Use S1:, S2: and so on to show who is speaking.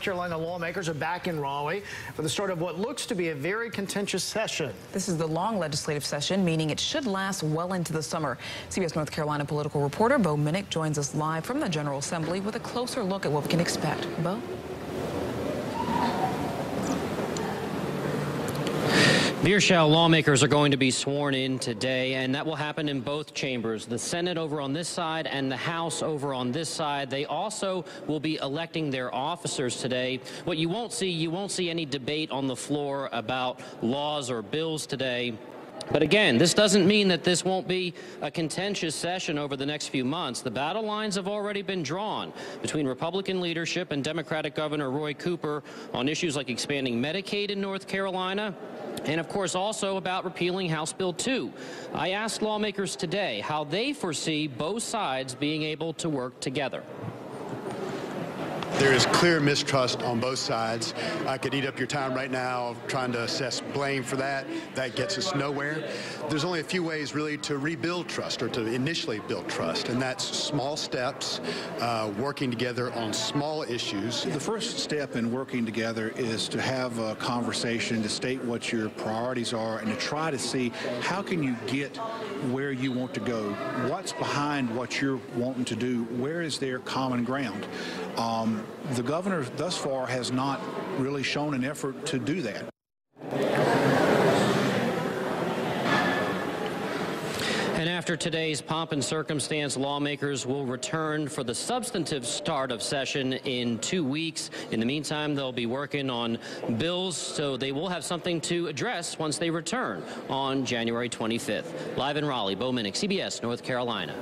S1: Carolina lawmakers are back in Raleigh for the start of what looks to be a very contentious session.
S2: This is the long legislative session, meaning it should last well into the summer. CBS North Carolina political reporter Beau Minnick joins us live from the General Assembly with a closer look at what we can expect. Beau?
S3: Vierschel lawmakers are going to be sworn in today, and that will happen in both chambers. The Senate over on this side and the House over on this side. They also will be electing their officers today. What you won't see, you won't see any debate on the floor about laws or bills today. But again, this doesn't mean that this won't be a contentious session over the next few months. The battle lines have already been drawn between Republican leadership and Democratic Governor Roy Cooper on issues like expanding Medicaid in North Carolina and of course also about repealing House Bill 2. I asked lawmakers today how they foresee both sides being able to work together.
S4: There is clear mistrust on both sides. I could eat up your time right now trying to assess blame for that. That gets us nowhere. There's only a few ways really to rebuild trust or to initially build trust, and that's small steps, uh, working together on small issues.
S5: The first step in working together is to have a conversation, to state what your priorities are, and to try to see how can you get where you want to go, what's behind what you're wanting to do, where is there common ground. Um, the governor thus far has not really shown an effort to do that.
S3: And after today's pomp and circumstance, lawmakers will return for the substantive start of session in two weeks. In the meantime, they'll be working on bills, so they will have something to address once they return on January 25th. Live in Raleigh, Beau Minnick, CBS, North Carolina.